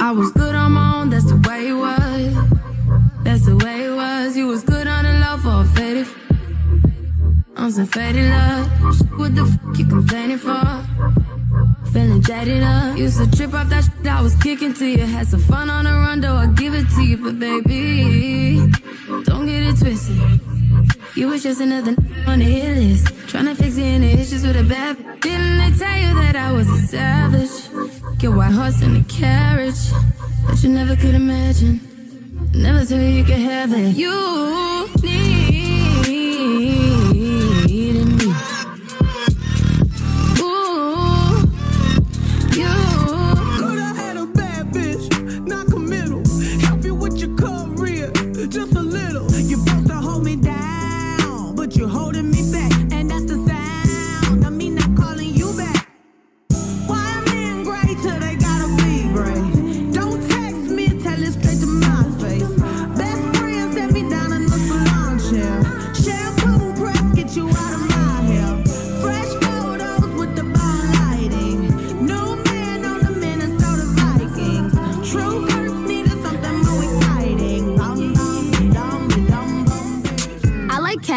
I was good on my own, that's the way it was. That's the way it was. You was good on the low for a faded. On some faded love. What the fuck you complaining for? Feeling jaded up. Used to trip off that shit I was kicking to you. Had some fun on the run, though I give it to you. But baby, don't get it twisted. You was just another on the hit list. Tryna fix any issues with a bad. Didn't they tell you that I was a savage? Get white horse in a carriage. But you never could imagine. Never thought you could have it. You little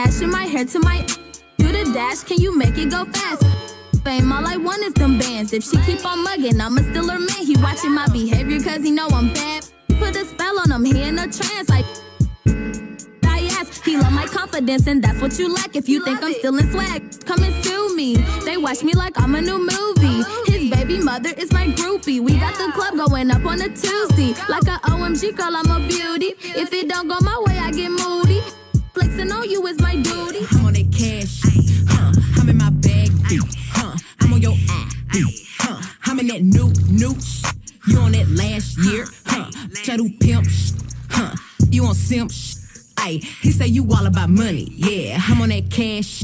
to my do the dash, can you make it go fast? Fame, all I want is them bands. If she keep on mugging, I'ma still her man. He watching my behavior cause he know I'm bad. Put a spell on him, he in a trance like. He love my confidence and that's what you lack. If you think I'm still in swag, come and sue me. They watch me like I'm a new movie. His baby mother is my groupie. We got the club going up on a Tuesday. Like a OMG girl, I'm a beauty. If it don't go my way, I get moody. Flexing on you is my duty. I'm on that cash, huh? I'm in my bag, huh? I'm on your ass, huh? I'm in that new, new, you on that last year, huh? Shadow pimp, huh? You on simp, Ay, he say you all about money, yeah. I'm on that cash.